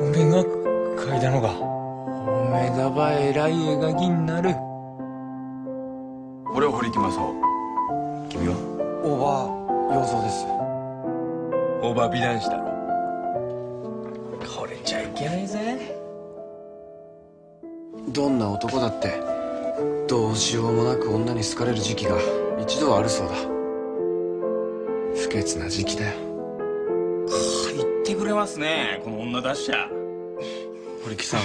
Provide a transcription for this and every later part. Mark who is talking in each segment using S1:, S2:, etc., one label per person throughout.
S1: 俺が書いたのかおめだばえらい絵描きになる。
S2: 俺は堀木正雄君は？
S3: おば洋蔵です。
S1: おば美男子だ。これじゃいけないぜ。
S3: どんな男だってどうしようもなく女に好かれる時期が一度はあるそうだ。不潔な時期だよ、はあ、
S2: 言ってくれますねこの女出しちゃ
S3: 堀木さん。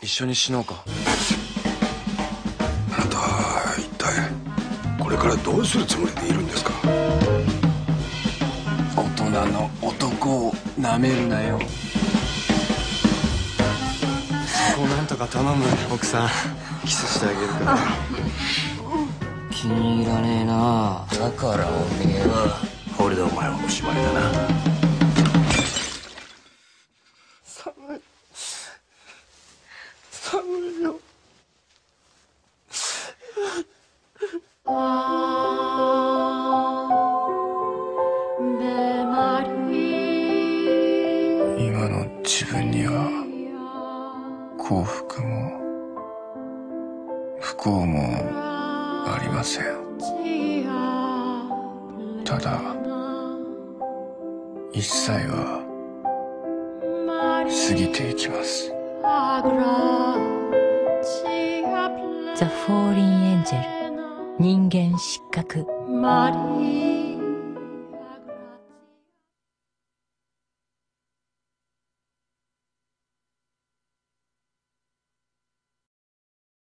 S3: 一緒に死のうか。
S4: あなたは一体これからどうするつもりでいるんですか？
S3: 大人の男をなめるなよ。そこをなんとか頼む奥さん。キスしてあげるから。
S5: 気に入らねえな。
S1: だからおめえは
S2: 俺でお前はおしまいだな
S3: 今の自分には幸福も不幸もありません。ただ一切は過ぎていきます。
S6: ザ・フォーリン・エンジェル人間失格。